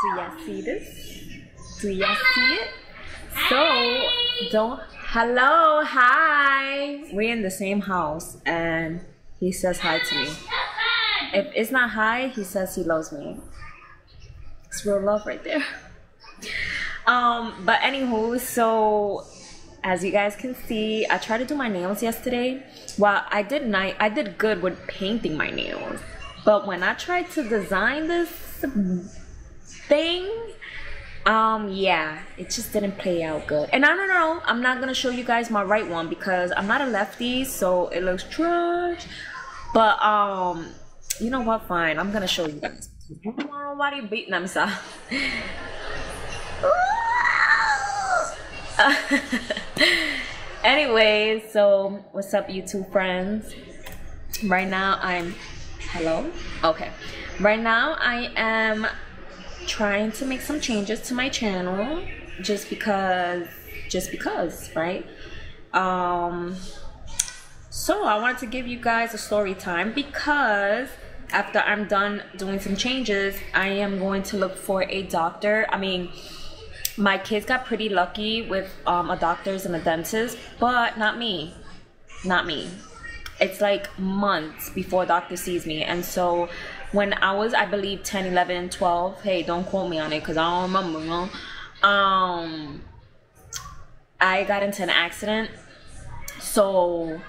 Do y'all see this? Do y'all see it? So don't hello, hi. We're in the same house and he says hi to me. If it's not hi, he says he loves me. It's real love right there. Um, but anywho, so as you guys can see, I tried to do my nails yesterday. Well, I did night I did good with painting my nails. But when I tried to design this thing, um, yeah, it just didn't play out good. And I don't know, I'm not gonna show you guys my right one because I'm not a lefty, so it looks trash. But um, you know what? Fine, I'm gonna show you guys. Nobody beating themselves. anyway, so what's up, YouTube friends? Right now, I'm hello. Okay, right now I am trying to make some changes to my channel, just because, just because, right? Um, so I wanted to give you guys a story time because after I'm done doing some changes, I am going to look for a doctor. I mean my kids got pretty lucky with um, a doctor's and a dentist, but not me. Not me. It's like months before doctor sees me. And so when I was, I believe, 10, 11, 12, hey, don't quote me on it because I don't remember, you know? Um, I got into an accident. So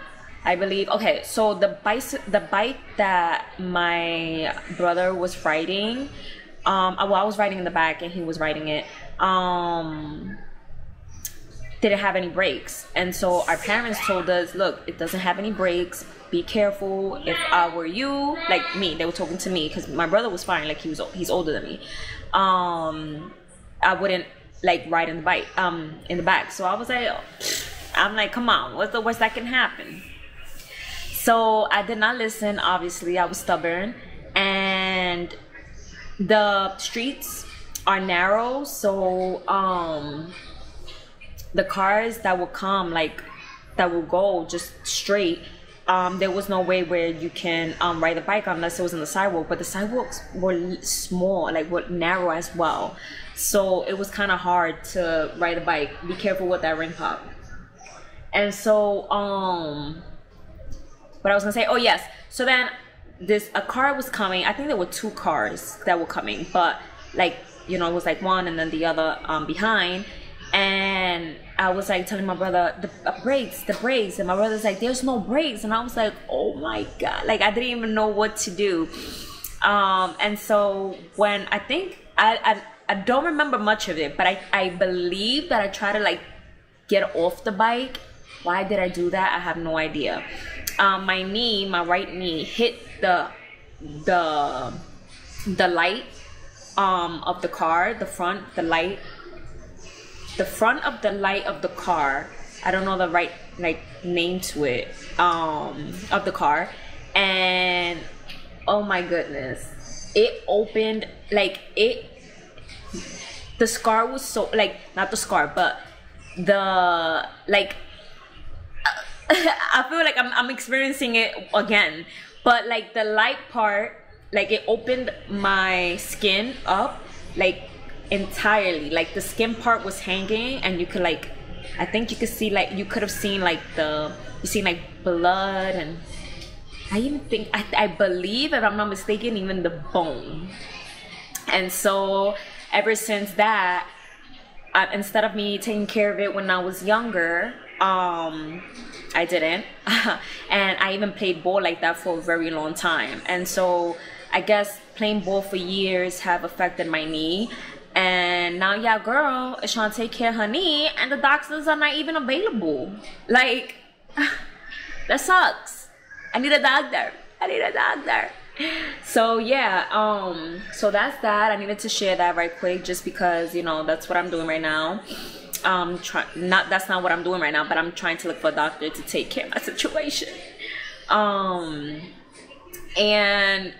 I believe, okay, so the bike, the bike that my brother was riding, um, well, I was riding in the back and he was riding it um, didn't have any brakes. And so our parents told us, look, it doesn't have any brakes. Be careful. If I were you, like me, they were talking to me because my brother was fine. Like he was, he's older than me. Um, I wouldn't like ride in the bike, um, in the back. So I was like, I'm like, come on, what's the worst that can happen? So I did not listen. Obviously, I was stubborn, and the streets are narrow, so um, the cars that would come like that would go just straight. Um, there was no way where you can um, ride a bike unless it was on the sidewalk, but the sidewalks were small, like were narrow as well. So it was kind of hard to ride a bike. Be careful with that ring pop. And so, um, what I was gonna say, oh yes. So then this a car was coming. I think there were two cars that were coming, but like you know, it was like one and then the other um, behind. And I was like telling my brother, the uh, brakes, the brakes. And my brother's like, there's no brakes. And I was like, oh my God. Like, I didn't even know what to do. Um, and so when I think, I, I, I don't remember much of it, but I, I believe that I tried to like get off the bike. Why did I do that? I have no idea. Um, my knee, my right knee hit the, the, the light um, of the car, the front, the light, the front of the light of the car. I don't know the right like name to it um, of the car, and oh my goodness, it opened like it. The scar was so like not the scar, but the like. I feel like I'm I'm experiencing it again, but like the light part like it opened my skin up like entirely. Like the skin part was hanging and you could like i think you could see like you could have seen like the you see like blood and i even think I, I believe if i'm not mistaken even the bone. And so ever since that uh, instead of me taking care of it when i was younger um i didn't. And i even played ball like that for a very long time. And so I guess playing ball for years have affected my knee. And now, yeah, girl is trying to take care of her knee, and the doctors are not even available. Like, that sucks. I need a doctor. I need a doctor. So yeah, um, so that's that. I needed to share that right quick, just because you know that's what I'm doing right now. Um, try not that's not what I'm doing right now, but I'm trying to look for a doctor to take care of my situation. Um, and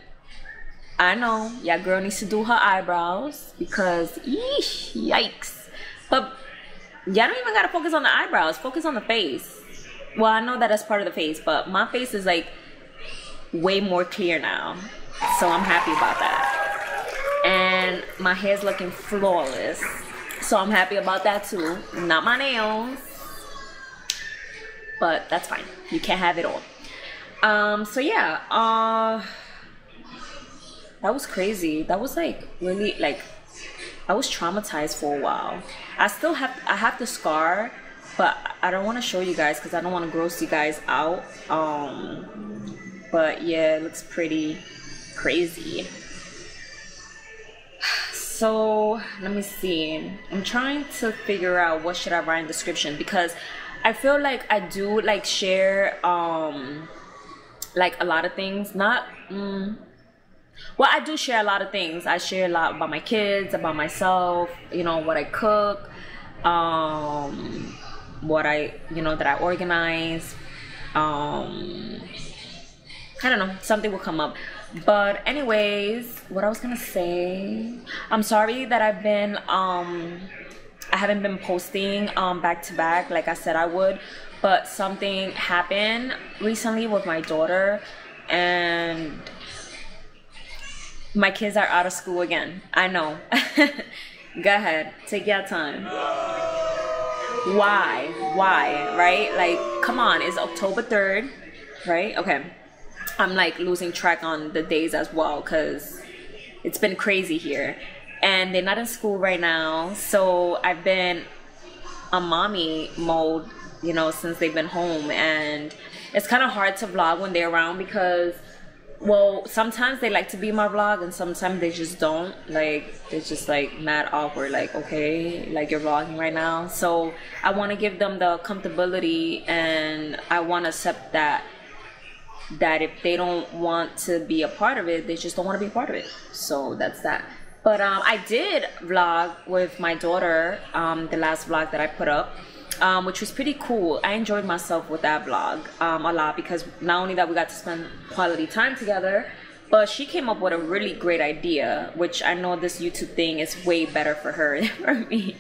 I know, yeah, girl needs to do her eyebrows because, yikes. But y'all don't even gotta focus on the eyebrows. Focus on the face. Well, I know that that's part of the face, but my face is like way more clear now. So I'm happy about that. And my hair's looking flawless. So I'm happy about that too. Not my nails. But that's fine. You can't have it all. Um, so yeah, uh that was crazy. That was like really like I was traumatized for a while. I still have I have the scar, but I don't want to show you guys because I don't want to gross you guys out. Um, but yeah, it looks pretty crazy. So let me see. I'm trying to figure out what should I write in description because I feel like I do like share um like a lot of things. Not mm, well, I do share a lot of things. I share a lot about my kids, about myself. You know what I cook, um, what I you know that I organize. Um, I don't know. Something will come up. But anyways, what I was gonna say. I'm sorry that I've been um I haven't been posting um back to back like I said I would, but something happened recently with my daughter and my kids are out of school again. I know. Go ahead. Take your time. Why? Why? Right? Like, come on. It's October 3rd, right? Okay. I'm like losing track on the days as well because it's been crazy here. And they're not in school right now. So I've been a mommy mode, you know, since they've been home. And it's kind of hard to vlog when they're around because well sometimes they like to be my vlog and sometimes they just don't. Like it's just like mad awkward like okay like you're vlogging right now. So i want to give them the comfortability and i want to accept that that if they don't want to be a part of it they just don't want to be part of it. So that's that. But um, i did vlog with my daughter um, the last vlog that i put up um, which was pretty cool. I enjoyed myself with that vlog um, a lot because not only that we got to spend quality time together, but she came up with a really great idea, which I know this YouTube thing is way better for her than for me.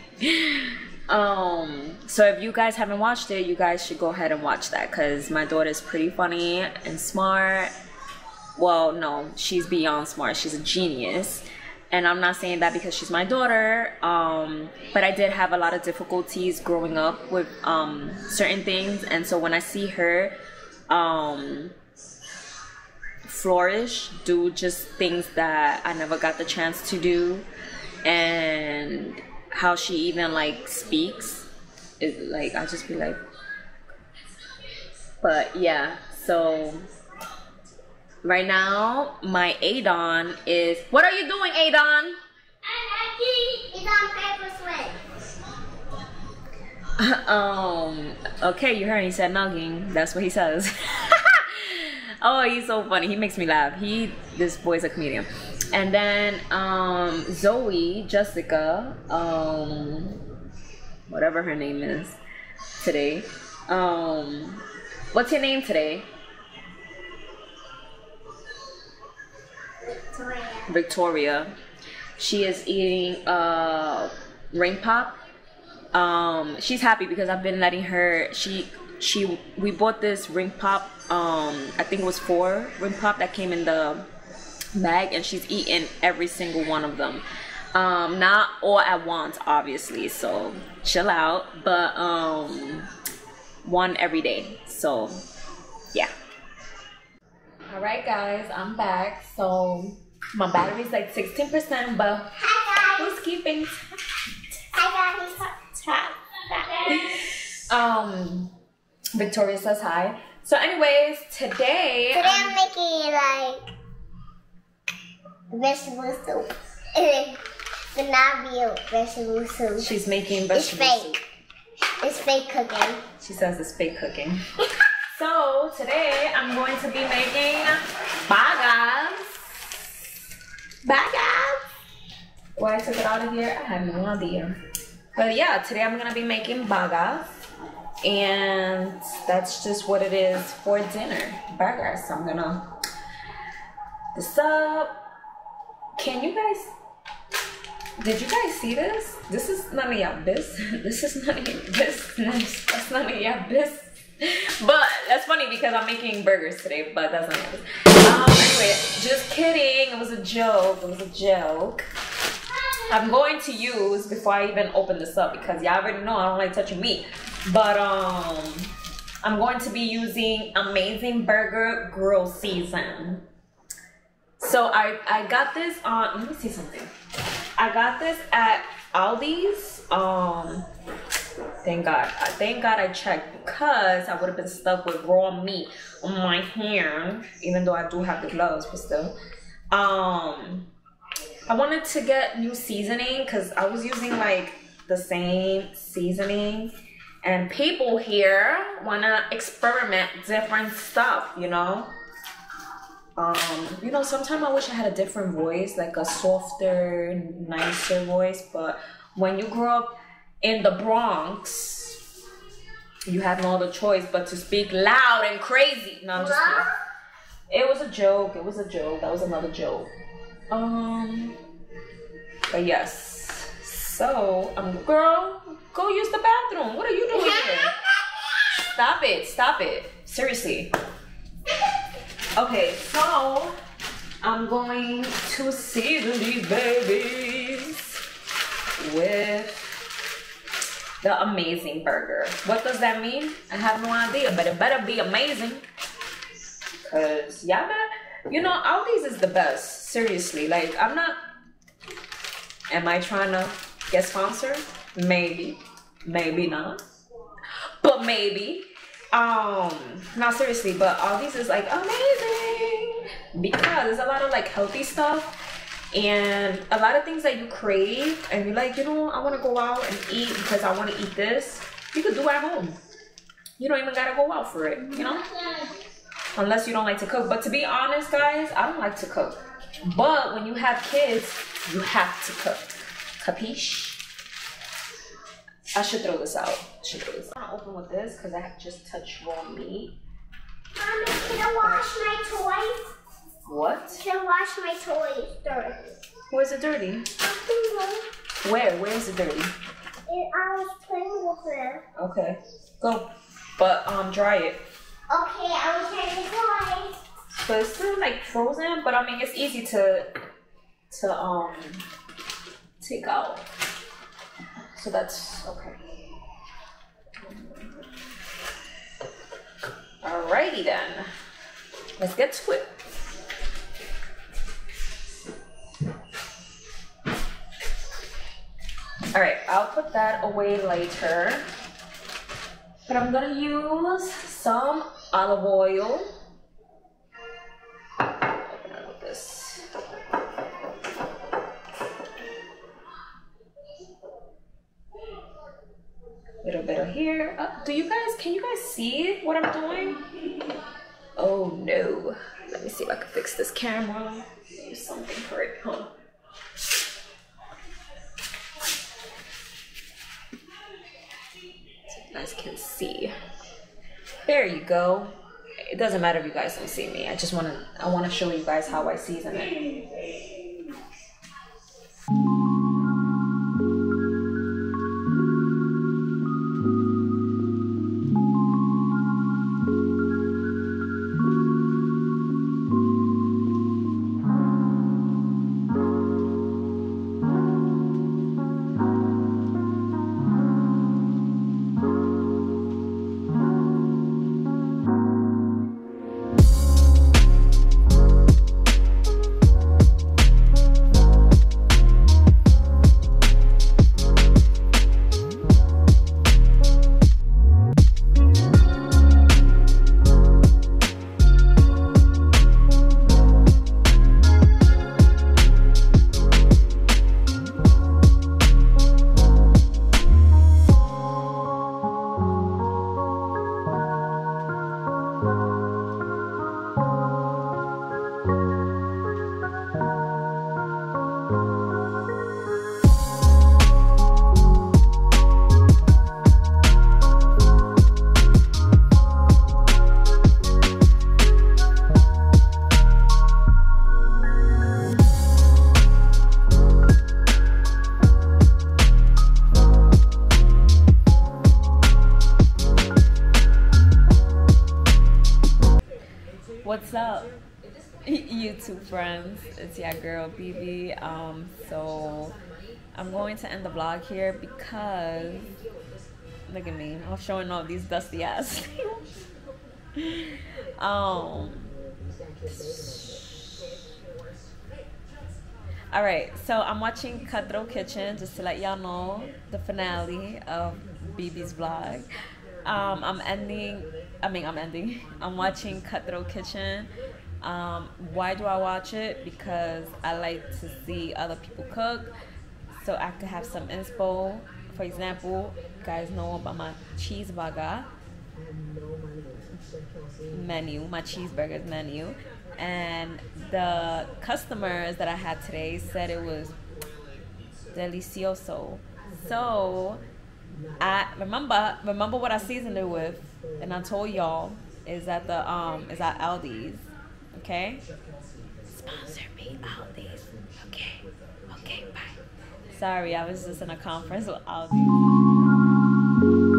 um, so if you guys haven't watched it, you guys should go ahead and watch that because my daughter is pretty funny and smart. Well, no, she's beyond smart. She's a genius and I'm not saying that because she's my daughter, um, but I did have a lot of difficulties growing up with um, certain things, and so when I see her um, flourish, do just things that I never got the chance to do, and how she even like speaks, like I just be like, but yeah, so Right now, my Adon is. What are you doing, Adon? I'm He's on paper swing. um. Okay, you heard he said nugging. That's what he says. oh, he's so funny. He makes me laugh. He. This boy's a comedian. And then um, Zoe, Jessica, um, whatever her name is today. Um, what's your name today? Victoria. Victoria. She is eating uh, ring pop. Um, she's happy because I've been letting her. She she we bought this ring pop. Um, I think it was four ring pop that came in the bag, and she's eaten every single one of them. Um, not all at once, obviously. So chill out, but um, one every day. So yeah. All right, guys, I'm back. So my battery's like 16%, but Hi guys. who's keeping Hi guys. um Victoria says hi. So anyways, today Today I'm making like vegetable soup. but not real vegetable soup. she's making It's vegetable soup. fake. It's fake cooking. She says it's fake cooking. so today I'm going to be making bagas. Bagas. Why I took it out of here, I have no idea. But yeah, today I'm gonna be making bagas. And that's just what it is for dinner. Burgers. So I'm gonna this up. Can you guys did you guys see this? This is none of your business. This is none of your business. That's none of your business. But that's funny because I'm making burgers today, but that's not business. Um, anyway, just kidding. It was a joke. It was a joke. I'm going to use before I even open this up because y'all already know I don't like touching meat. But um, I'm going to be using Amazing Burger Grill Season. So I I got this on. Let me see something. I got this at Aldi's. Um, thank God. I thank God I checked because I would have been stuck with raw meat on my hand, even though I do have the gloves, but still. Um, I wanted to get new seasoning because I was using like the same seasoning and people here want to experiment different stuff you know um you know sometimes i wish i had a different voice like a softer nicer voice but when you grow up in the bronx you have no other choice but to speak loud and crazy no i'm just kidding. it was a joke it was a joke that was another joke um but yes so um girl Go use the bathroom. What are you doing here? Stop it. Stop it. Seriously. Okay, so I'm going to season these babies with the amazing burger. What does that mean? I have no idea, but it better be amazing. Cause y'all better, you know, Aldi's is the best. Seriously, like I'm not. Am I trying to get sponsored? Maybe, maybe not, but maybe. Um, not seriously, but Aldi's is like amazing because there's a lot of like healthy stuff and a lot of things that you crave and you're like, you know, I want to go out and eat because I want to eat this. You could do at home. You don't even gotta go out for it, you know? Unless you don't like to cook. But to be honest, guys, I don't like to cook. But when you have kids, you have to cook. Capiche? I should throw this out. I should throw this. I'm gonna open with this because I just touched raw meat. Mommy, can I wash my toys? What? Can wash my toys dirty? Where's it dirty? Where? Where is it dirty? I was playing with it. Okay, go. But um, dry it. Okay, I was trying to dry. So it's still like frozen, but I mean it's easy to to um take out. So that's okay. Alrighty then. Let's get to it. Alright, I'll put that away later. But I'm gonna use some olive oil. little bit of here. Uh, do you guys, can you guys see what I'm doing? Oh no. Let me see if I can fix this camera. Something for it, huh? Guys can see. There you go. It doesn't matter if you guys don't see me. I just want to, I want to show you guys how I season it. YouTube friends? It's your girl BB. Um, so I'm going to end the vlog here because look at me, I'm showing off these dusty ass. um. All right, so I'm watching Cutthroat Kitchen just to let y'all know the finale of BB's vlog. Um, I'm ending. I mean, I'm ending. I'm watching Cutthroat Kitchen. Um, why do I watch it? Because I like to see other people cook, so I could have some inspo. For example, you guys know about my cheeseburger menu, my cheeseburgers menu, and the customers that I had today said it was delicioso. So I remember remember what I seasoned it with, and I told y'all is at the um is at Aldi's okay? Sponsor me Aldi's. Okay. Okay, bye. Sorry, I was just in a conference with Aldi.